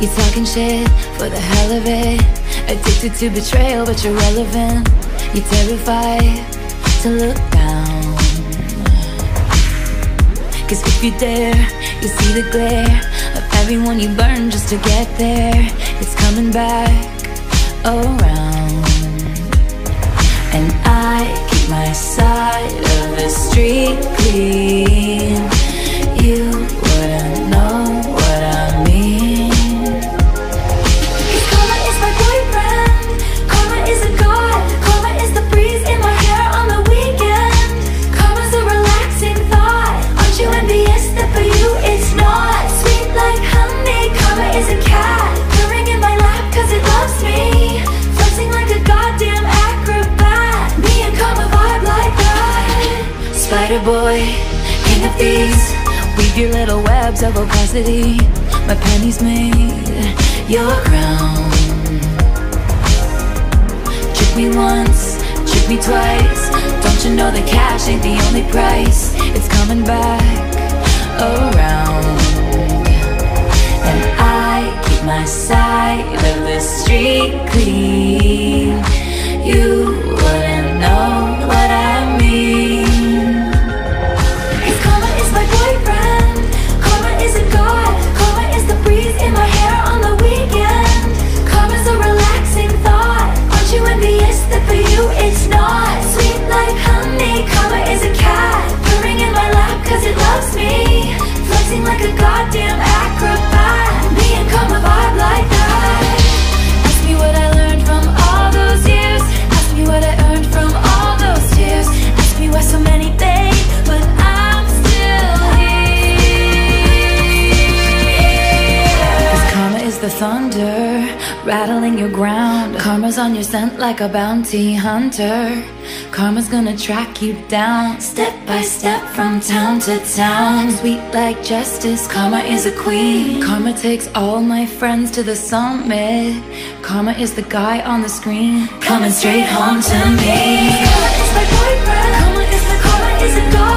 You talking shit for the hell of it. Addicted to betrayal, but you're relevant. You're terrified to look down. Cause if you dare, you see the glare of everyone you burn just to get there. It's coming back around. And I keep my side of the street clean. Spider boy, king of thieves, weave your little webs of opacity. My pennies made your crown. Trick me once, trick me twice. Don't you know that cash ain't the only price? It's coming back around. And I keep my side of the street clean. Thunder, rattling your ground. Karma's on your scent like a bounty hunter. Karma's gonna track you down, step by step from town to town. Sweet like justice, karma is a queen. Karma takes all my friends to the summit. Karma is the guy on the screen, coming straight home to me. Karma is my boyfriend. Karma is the karma is a god.